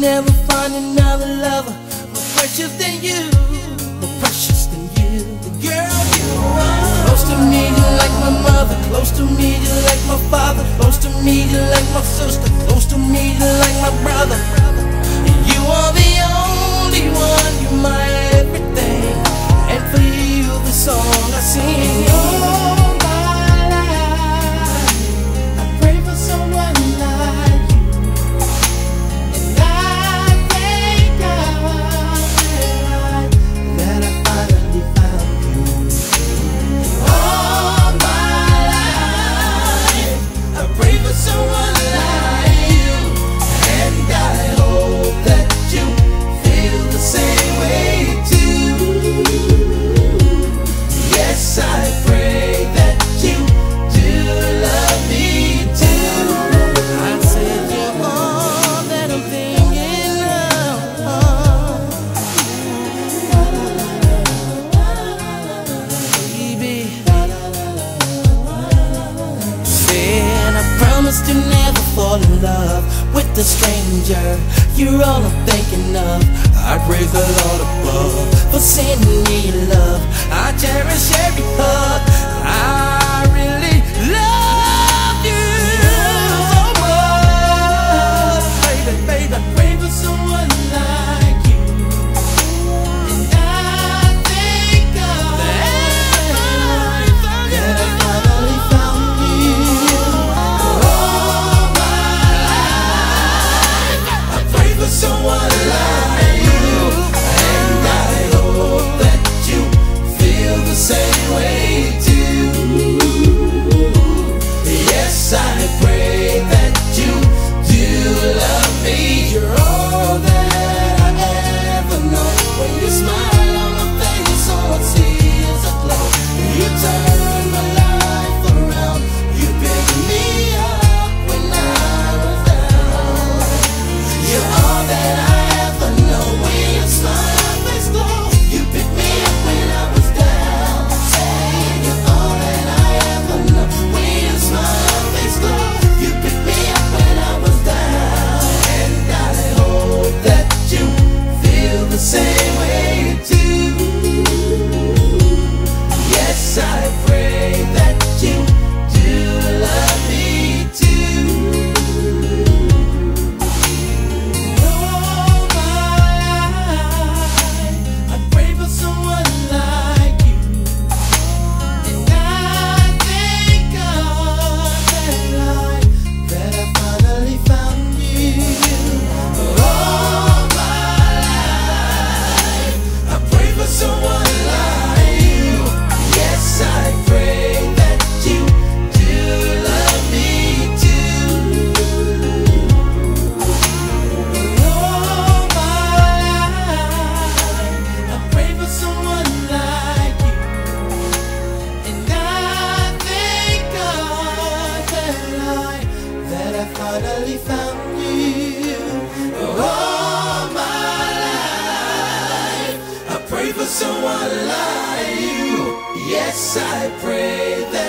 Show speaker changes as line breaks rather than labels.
never find another lover more precious than you. You never fall in love with a stranger. You're all I'm thinking of. I praise the Lord above for sending me love. I cherish every hug.
finally found you. All my life, I pray for someone like you. Yes, I pray that.